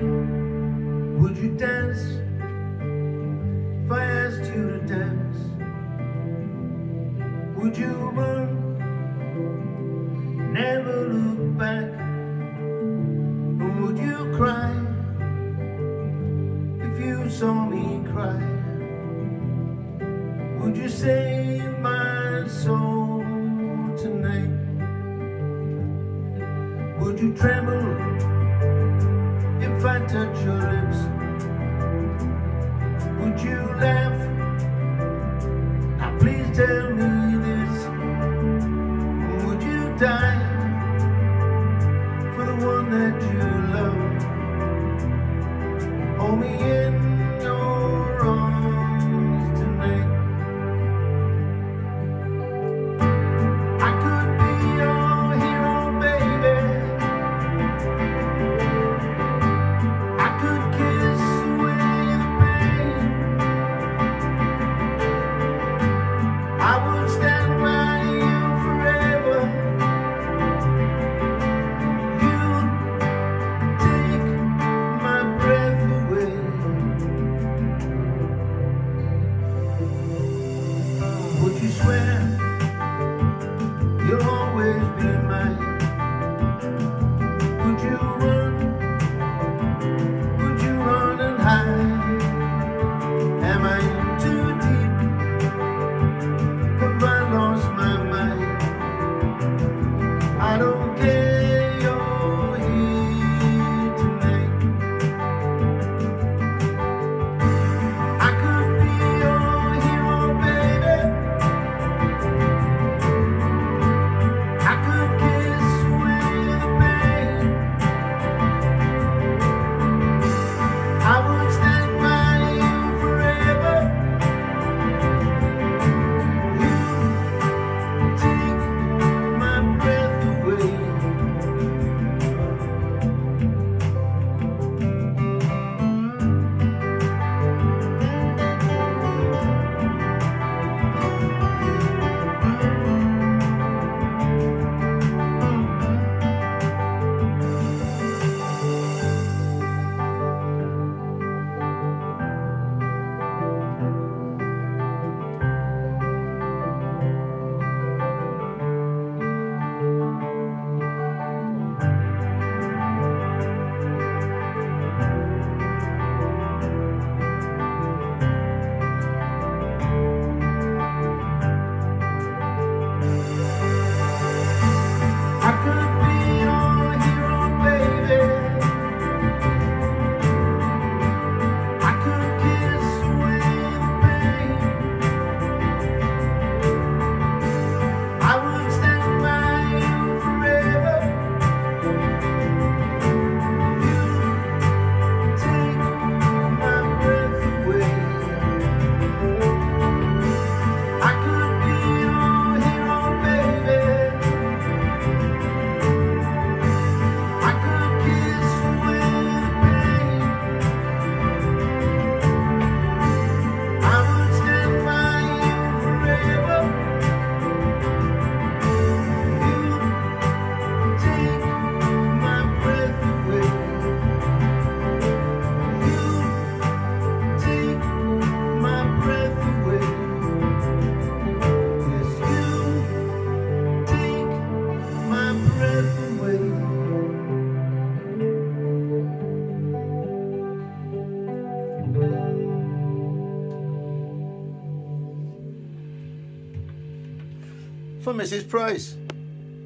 Would you dance if I asked you to dance? Would you run, never look back? Or would you cry if you saw me cry? Would you save my soul tonight? Would you tremble advantage your lips. You're for Mrs. Price.